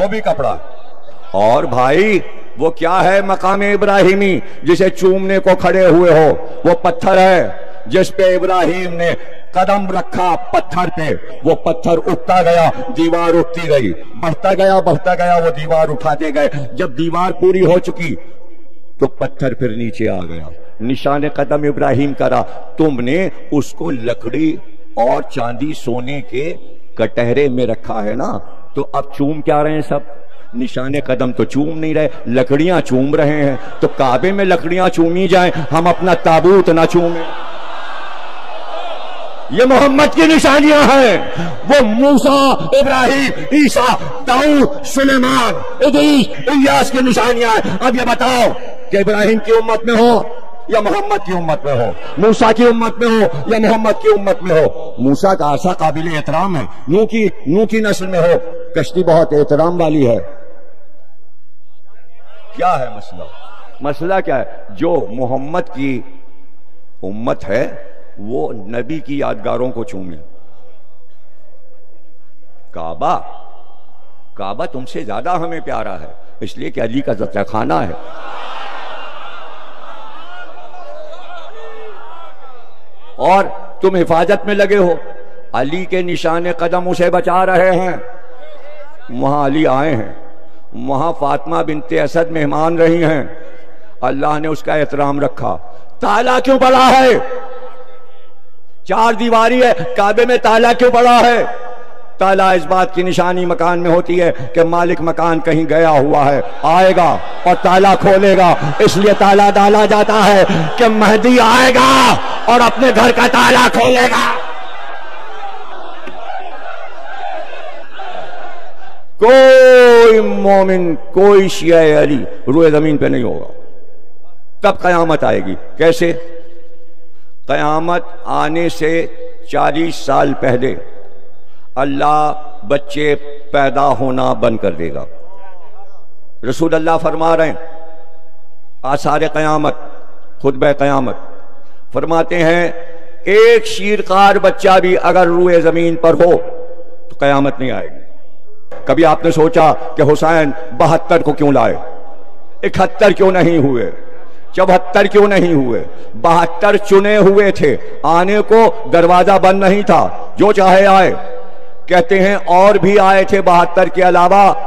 वो भी कपड़ा। और भाई, वो क्या है मकाम इब्राहिमी, जिसे चूमने को खड़े हुए हो? वो पत्थर है, जिस पे इब्राहिम ने कदम रखा पत्थर पे। वो पत्थर उठता गया, दीवार उठती गई। बढ़ता गया बढ़ता गया, वो दीवार उठाते गए। जब दीवार पूरी हो चुकी तो पत्थर फिर नीचे आ गया। निशान कदम इब्राहिम करा। तुमने उसको लकड़ी और चांदी सोने के कटहरे में रखा है ना? तो अब चूम क्या रहे हैं सब? निशाने कदम तो चूम नहीं रहे, लकड़ियाँ चूम रहे हैं। तो काबे में लकड़ियाँ चूमी जाए, हम अपना ताबूत ना चूमे। ये मोहम्मद की निशानियाँ हैं। वो मूसा, इब्राहिम, ईसा, दाऊद, सुलेमान इलियास की निशानियाँ हैं। अब ये बताओ कि इब्राहिम की उम्मत में हो या मोहम्मद की उम्मत में हो? मूसा की उम्मत में हो या मोहम्मद की उम्मत में हो? मूसा का आशा काबिल एहतराम है। नू की नू की नस्ल में हो। कश्ती बहुत एहतराम वाली है। क्या है मसला? मसला क्या है? जो मोहम्मद की उम्मत है, वो नबी की यादगारों को चूमे काबा काबा तुमसे ज़्यादा हमें प्यारा है, इसलिए कि अली का खाना है। और तुम हिफाजत में लगे हो, अली के निशान कदम उसे बचा रहे हैं। वहाँ अली आए हैं। वहाँ फातमा बिनते असद मेहमान रही हैं। अल्लाह ने उसका एहतराम रखा। ताला क्यों पड़ा है? चार दीवारी है। काबे में ताला क्यों पड़ा है? ताला इस बात की निशानी मकान में होती है कि मालिक मकान कहीं गया हुआ है। आएगा और ताला खोलेगा। इसलिए ताला डाला जाता है कि महदी आएगा और अपने घर का ताला खोलेगा। कोई मोमिन, कोई शिया अली, रुए ज़मीन पे नहीं होगा। तब कयामत आएगी। कैसे? कयामत आने से चालीस साल पहले अल्लाह बच्चे पैदा होना बंद कर देगा। रसूल अल्लाह फरमा रहे हैं, आसार क़यामत खुद क़यामत। फरमाते हैं, एक शीरकार बच्चा भी अगर रुए ज़मीन पर हो तो क़यामत नहीं आएगी। कभी आपने सोचा कि हुसैन बहत्तर को क्यों लाए? इकहत्तर क्यों नहीं हुए? चौहत्तर क्यों नहीं हुए? बहत्तर चुने हुए थे। आने को दरवाज़ा बंद नहीं था। जो चाहे आए। कहते हैं और भी आए थे बहत्तर के अलावा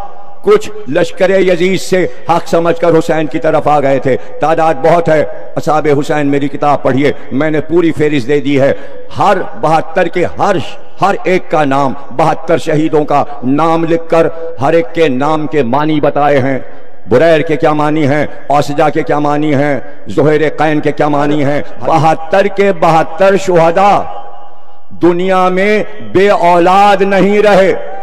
कुछ लश्कर यजीज से हक समझकर हुसैन की तरफ़ आ गए थे। तादाद बहुत है। असाब हुसैन, मेरी किताब पढ़िए। मैंने पूरी फेरिस दे दी है। हर बहत्तर के हर हर एक का नाम, बहत्तर शहीदों का नाम लिखकर हर एक के नाम के मानी बताए हैं। बुरैर के क्या मानी हैं? औसजा के क्या मानी हैं? जोहर कैन के क्या मानी हैं? बहत्तर के बहत्तर शुहदा दुनिया में बे औलाद नहीं रहे।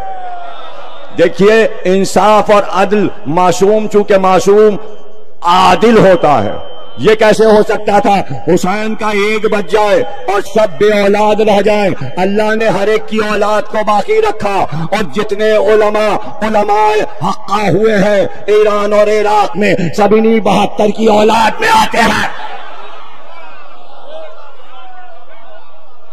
देखिए, इंसाफ और अदल मासूम, चूँकि मासूम आदिल होता है। ये कैसे हो सकता था? हुसैन का एक बच जाए और सब बे औलाद रह जाए। अल्लाह ने हर एक की औलाद को बाकी रखा और जितने उलमा, उलमाए हक्का हुए हैं, ईरान और इराक में सभी बहत्तर की औलाद में आते हैं।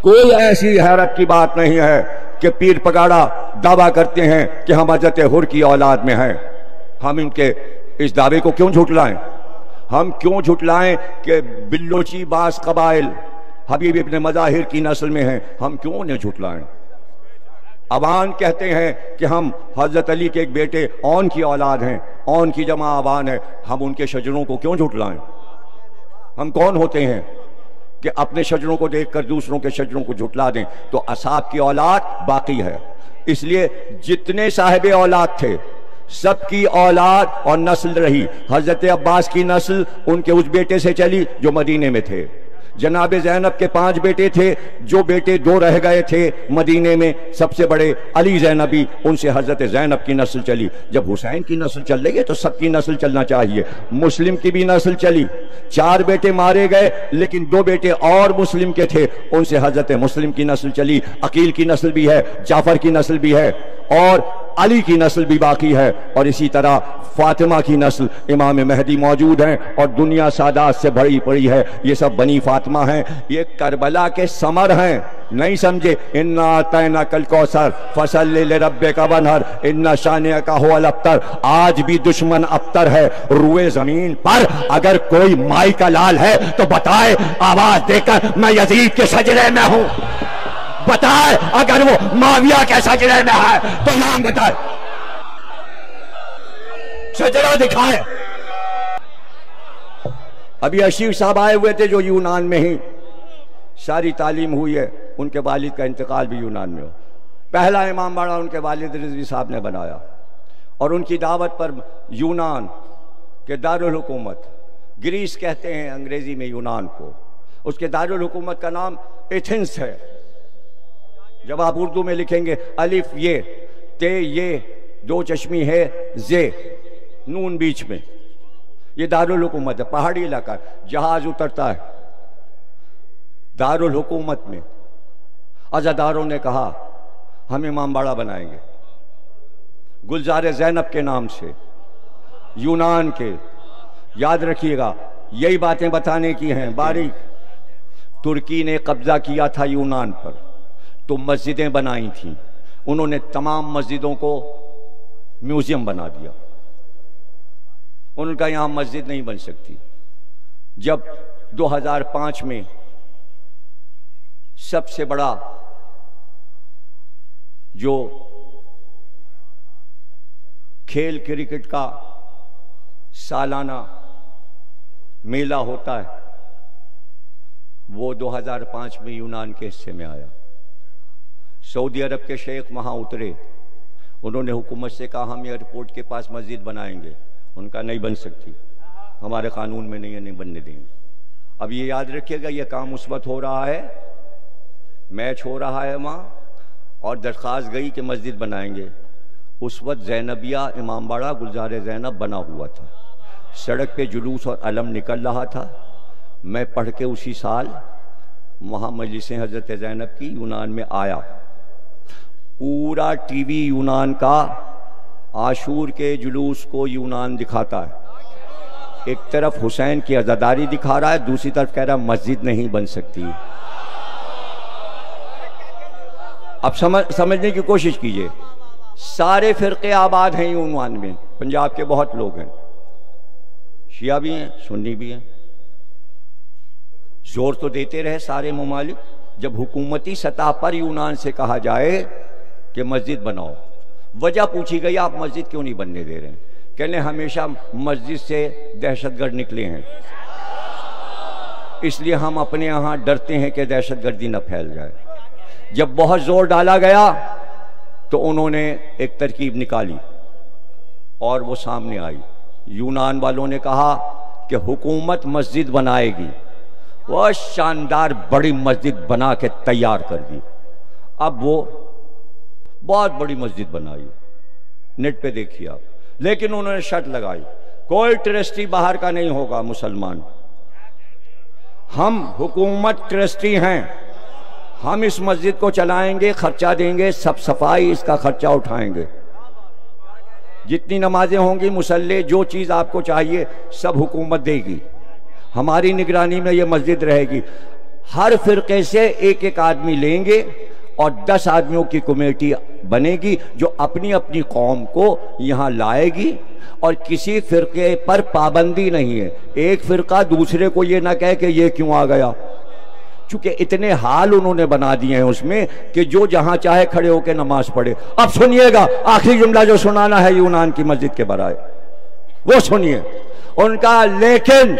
कोई ऐसी हैरत की बात नहीं है कि पीर पगाड़ा दावा करते हैं कि हम हज़रत हुर की औलाद में हैं। हम इनके इस दावे को क्यों झुटलाएँ हम क्यों झुटलाएँ कि बिल्लोची बास कबाइल हबीब इब्ने मजाहिर की नस्ल में हैं? हम क्यों उन्हें झूठ झुटलाएँ अबान कहते हैं कि हम हज़रत अली के एक बेटे ओन की औलाद हैं ओन की जमा अबान है। हम उनके शजरों को क्यों झुटलाएँ हम कौन होते हैं? कि अपने शजरों को देखकर दूसरों के शजरों को झुटला दें तो असाब की औलाद बाकी है। इसलिए जितने साहेब औलाद थे, सबकी औलाद और नस्ल रही। हज़रत अब्बास की नस्ल उनके उस बेटे से चली, जो मदीने में थे। जनाब जैनब के पाँच बेटे थे, जो बेटे दो रह गए थे मदीने में। सबसे बड़े अली जैनबी, उनसे हज़रत जैनब की नस्ल चली। जब हुसैन की नस्ल चल रही है तो सबकी नस्ल चलना चाहिए। मुस्लिम की भी नस्ल चली। चार बेटे मारे गए, लेकिन दो बेटे और मुस्लिम के थे। उनसे हज़रत मुस्लिम की नस्ल चली, अकील की नस्ल भी है, जाफ़र की नस्ल भी है। और अली की नस्ल भी बाकी है और इसी तरह फातिमा की नस्ल इमाम महदी मौजूद हैं और दुनिया सादात से भरी पड़ी है। ये सब बनी फातिमा हैं। ये करबला के समर हैं। नहीं समझे? इन्ना तैना कल कौसर फ़सल ले ले रब्बे का बनहर, इन्ना शानिया का हो अबतर आज भी दुश्मन अबतर है। रुए ज़मीन पर अगर कोई माई का लाल है तो बताए, आवाज़ देकर मैं यजीद के सजरे में हूँ। बताए, अगर वो माविया के सजरे में है तो नाम बताए। सजरा दिखाए। अभी अशीफ साहब आए हुए थे जो यूनान में ही। सारी तालीम हुई है, उनके वालिद का इंतकाल भी यूनान में हो। पहला इमाम बाड़ा, उनके वालिद रिजवी साहब ने बनाया। और उनकी दावत पर यूनान के दारुल हुकूमत, ग्रीस कहते हैं अंग्रेज़ी में यूनान को। उसके दारुल हुकूमत का नाम एथेंस है। जब आप उर्दू में लिखेंगे, अलिफ, ये, ते, ये, दो चश्मी है, जे, नून बीच में। ये दारुल हुकूमत है, पहाड़ी इलाका जहाज़ उतरता है। दारुल हुकूमत में अजादारों ने कहा, हम इमाम बाड़ा बनाएँगे। गुलजार जैनब के नाम से, यूनान के, याद रखिएगा, यही बातें बताने की हैं, बारीक। तुर्की ने कब्जा किया था यूनान पर। तो मस्जिदें बनाई थी। उन्होंने तमाम मस्जिदों को म्यूज़ियम बना दिया। उनका यहाँ मस्जिद नहीं बन सकती। जब 2005 में सबसे बड़ा जो खेल क्रिकेट का सालाना मेला होता है, वो 2005 में यूनान के हिस्से में आया। सऊदी अरब के शेख वहाँ उतरे। उन्होंने हुकूमत से कहा, हम एयरपोर्ट के पास मस्जिद बनाएँगे। उनका नहीं बन सकती। हमारे कानून में नहीं है, नहीं बनने देंगे। अब ये याद रखिएगा, ये काम उस वक्त हो रहा है। मैच हो रहा है वहाँ और दरख्वास्त गई कि मस्जिद बनाएँगे। उस वक्त जैनबिया इमामबाड़ा, गुलजार जैनब बना हुआ था। सड़क पे जुलूस और अलम निकल रहा था। मैं पढ़ के उसी साल वहाँ मजलिस हज़रत जैनब की यूनान में आया। पूरा टीवी यूनान का आशूर के जुलूस को यूनान दिखाता है। एक तरफ़ हुसैन की अजादारी दिखा रहा है, दूसरी तरफ़ कह रहा है, मस्जिद नहीं बन सकती। अब समझ, समझने की कोशिश कीजिए, सारे फिरके आबाद हैं यूनान में, पंजाब के बहुत लोग हैं। शिया भी हैं, सुन्नी भी हैं। ज़ोर तो देते रहे सारे ममालिक, जब हुकूमती सतह पर यूनान से कहा जाए कि मस्जिद बनाओ। वजह पूछी गई, आप मस्जिद क्यों नहीं बनने दे रहे हैं? कहने, हमेशा मस्जिद से दहशतगर्द निकले हैं। इसलिए हम अपने यहाँ डरते हैं कि दहशतगर्दी न फैल जाए। जब बहुत ज़ोर डाला गया तो उन्होंने एक तरकीब निकाली और वो सामने आई। यूनान वालों ने कहा कि हुकूमत मस्जिद बनाएगी। वह शानदार बड़ी मस्जिद बना के तैयार कर दी। अब वो बहुत बड़ी मस्जिद बनाई। नेट पे देखिए आप। लेकिन उन्होंने शर्त लगाई, कोई ट्रस्टी बाहर का नहीं होगा, मुसलमान। हम हुकूमत ट्रस्टी हैं। हम इस मस्जिद को चलाएँगे, खर्चा देंगे, सब सफ़ाई इसका खर्चा उठाएँगे। जितनी नमाजें होंगी, मुसल्ले, जो चीज़ आपको चाहिए, सब हुकूमत देगी। हमारी निगरानी में ये मस्जिद रहेगी। हर फिरके से एक एक आदमी लेंगे और दस आदमियों की कमेटी बनेगी जो अपनी अपनी कौम को यहाँ लाएगी। और किसी फिरके पर पाबंदी नहीं है। एक फिरका दूसरे को ये ना कहे कि ये क्यों आ गया। चूँकि इतने हाल उन्होंने बना दिए हैं उसमें कि जो जहाँ चाहे खड़े होकर नमाज़ पढ़े। अब सुनिएगा, आखिरी जुमला जो सुनाना है यूनान की मस्जिद के बराए। वो सुनिए। उनका लेकिन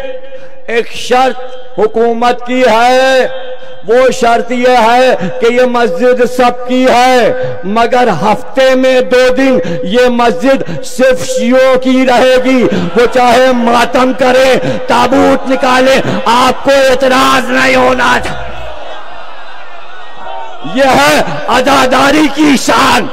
एक शर्त हुकूमत की है। वो शर्त यह है कि ये मस्जिद सबकी है, मगर हफ़्ते में दो दिन ये मस्जिद सिर्फ़ शियों की रहेगी। वो चाहे मातम करे, ताबूत निकाले, आपको एतराज़ नहीं होना यह है अदादारी की शान।